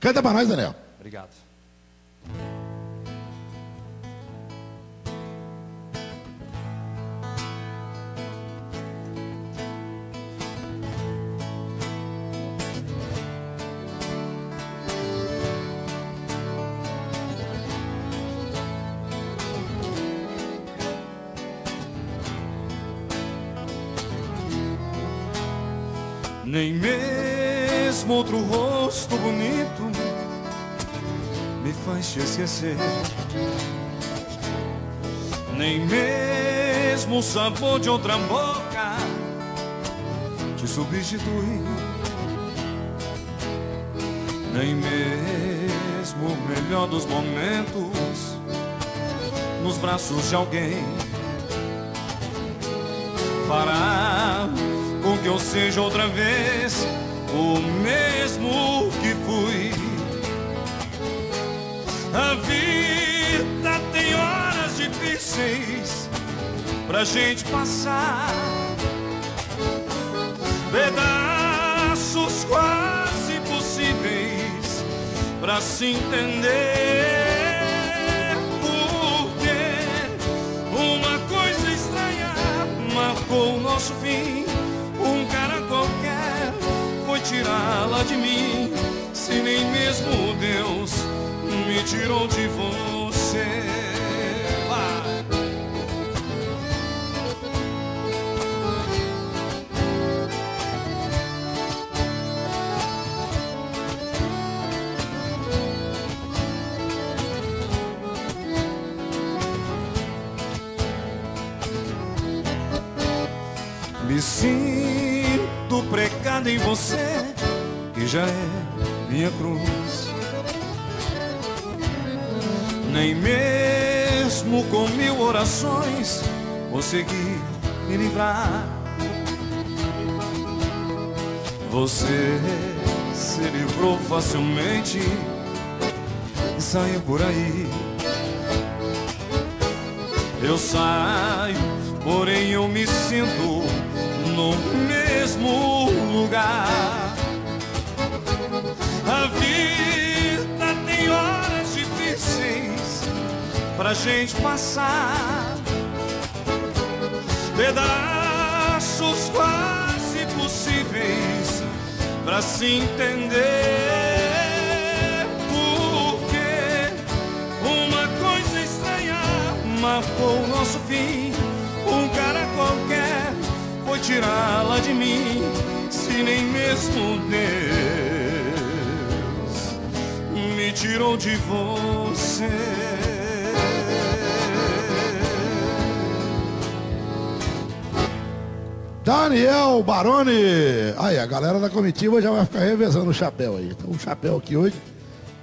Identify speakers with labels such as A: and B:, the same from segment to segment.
A: Canta pra nós, Daniel.
B: Obrigado. Nem mesmo outro rosto bonito me faz te esquecer. Nem mesmo o sabor de outra boca te substitui. Nem mesmo o melhor dos momentos nos braços de alguém fará com que eu seja outra vez o mesmo que fui. A vida tem horas difíceis pra gente passar, pedaços quase impossíveis pra se entender. Porque uma coisa estranha marcou o nosso fim. Tirá-la de mim. Se nem mesmo Deus me tirou de você. Me sinto precado em você, que já é minha cruz. Nem mesmo com mil orações consegui me livrar. Você se livrou facilmente e saiu por aí. Eu saio, porém eu me sinto no mesmo lugar. A vida tem horas difíceis pra gente passar. Pedaços quase possíveis pra se entender. Porque uma coisa estranha marcou o nosso fim. Tirá-la de mim. Se nem mesmo Deus me tirou de você.
A: Daniel Baroni. Aí, a galera da comitiva já vai ficar revezando o chapéu aí. Então, o chapéu aqui hoje,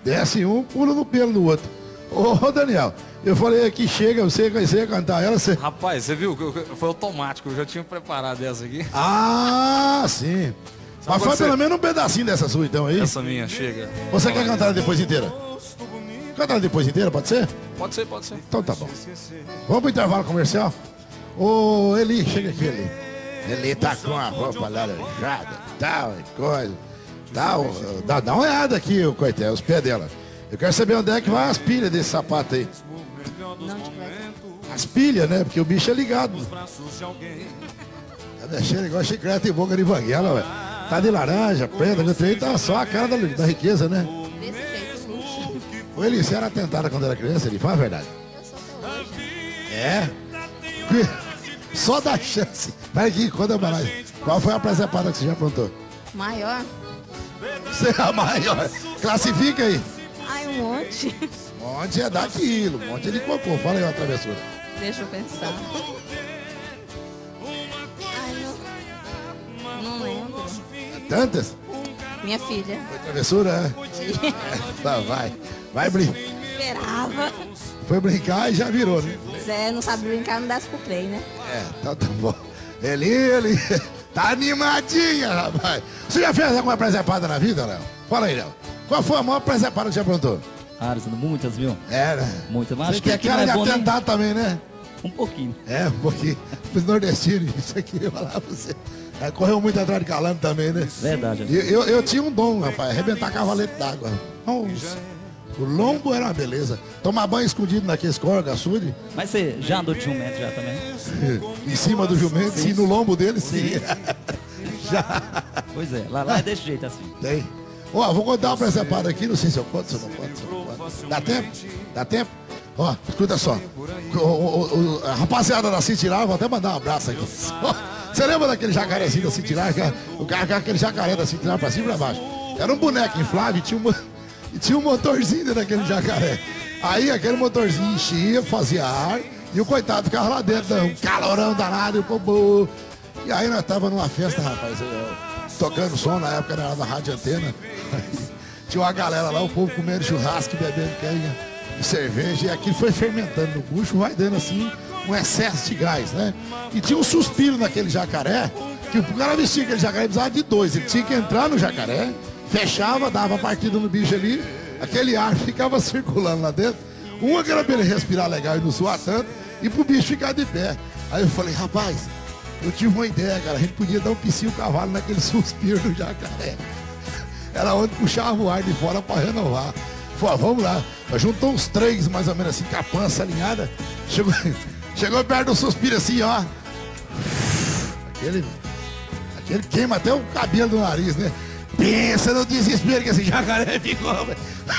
A: desce um, pula no pelo do outro. Ô, Daniel, eu falei aqui, chega, você, ia cantar ela, você...
B: Rapaz, você viu? Foi automático, eu já tinha preparado essa aqui.
A: Ah, sim. Mas
B: quando
A: faz
B: você-
A: pelo menos um pedacinho dessa sua, então, aí.
B: Essa minha, chega.
A: Você quer cantar ela depois inteira? Cantar ela depois inteira, pode ser?
B: Pode ser, pode ser.
A: Então tá bom. Vamos pro intervalo comercial? Ô, Eli, chega aqui, Eli. Eli tá com a roupa laranjada, tal, coisa. Tal, dá, dá uma olhada aqui, o coitado, os pés dela. Eu quero saber onde é que vai as pilhas desse sapato aí. As pilhas, né? Porque o bicho é ligado. Tá mexendo igual chiclete em boca de banguela, velho. Tá de laranja, preta, o trem tá só a cara da, da riqueza, né?
C: Desse jeito, luxo.
A: Ô, era tentada quando era criança, ele fala a verdade.
C: Eu sou.
A: É? Só dá chance. Vai aqui, conta pra nós. Qual foi a presepada que você já aprontou?
C: Maior?
A: Você é a maior. Classifica aí.
C: Ai, um monte.
A: Monte é daquilo, monte de cocô. Fala aí uma travessura.
C: Deixa eu pensar. Ai, não, não lembro.
A: É tantas?
C: Minha filha.
A: Foi travessura, é? Tá, vai. Vai brincar.
C: Esperava.
A: Foi brincar e já virou, né?
C: Zé não sabe brincar, não desce pro play, né?
A: É, tá, tá bom. Ele, ele. Tá animadinha, rapaz. Você já fez alguma presepada na vida, Léo? Fala aí, Léo. Qual foi a maior presepada que você aprontou?
D: Ah, muitas, viu?
A: É, né?
D: Muitas. Mas
A: Você
D: acho que aqui
A: cara
D: não é
A: de
D: bom nem...
A: atentado também, né?
D: Um pouquinho.
A: É, porque os nordestinos, isso aqui, eu falar pra você. É, correu muito atrás de calambre também, né?
D: Verdade.
A: Eu, eu, eu tinha um dom, rapaz, arrebentar cavalete d'água. O lombo era uma beleza. Tomar banho escondido naqueles corgas, açude,
D: Mas você já andou de jumento já também?
A: em cima do jumento, sim, no lombo dele, sim. Já
D: Pois é, lá, lá é desse jeito assim.
A: tem. Ó, vou contar uma presepada aqui, não sei se eu conto, se eu não conto. Dá tempo? Dá tempo? Ó, escuta só. O, o- o- a rapaziada da Cintilar, vou até mandar um abraço aqui. Você lembra daquele jacarezinho da Cintilar? que O aquele jacaré da Cintilar pra cima e pra baixo. Era um boneco inflável e tinha, uma, e tinha um motorzinho dentro daquele jacaré. Aí aquele motorzinho enchia, fazia ar, e o coitado ficava lá dentro, um calorão danado, e o. E aí nós tava numa festa, rapaz, eu- tocando som, na época era da Rádio Antena. Tinha uma galera lá, o povo comendo churrasco, bebendo canha, e cerveja, e aquilo foi fermentando no bucho, vai dando assim um excesso de gás, né? E tinha um suspiro naquele jacaré, que o cara vestia aquele jacaré precisava de dois, ele tinha que entrar no jacaré, fechava, dava partida no bicho ali, aquele ar ficava circulando lá dentro, uma que era pra ele respirar legal e não suar tanto, e pro bicho ficar de pé. Aí eu falei, rapaz, eu tive uma ideia, cara. A gente podia dar um piscinho cavalo naquele suspiro do jacaré. Era onde puxava o ar de fora para renovar. Falei, ah, vamos lá. Juntou uns três, mais ou menos assim, com a pança alinhada. Chegou, chegou perto do suspiro assim, ó. Aquele, aquele queima até o cabelo do nariz, né? Pensa no desespero que esse jacaré ficou.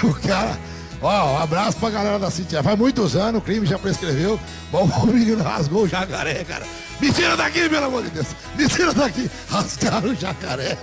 A: O cara. Ó, um abraço pra galera da Cintia. Faz muitos anos, o crime já prescreveu. Bom, o menino rasgou o jacaré, cara. Me tira daqui, pelo amor de Deus. Me tira daqui. Rasgaram o jacaré.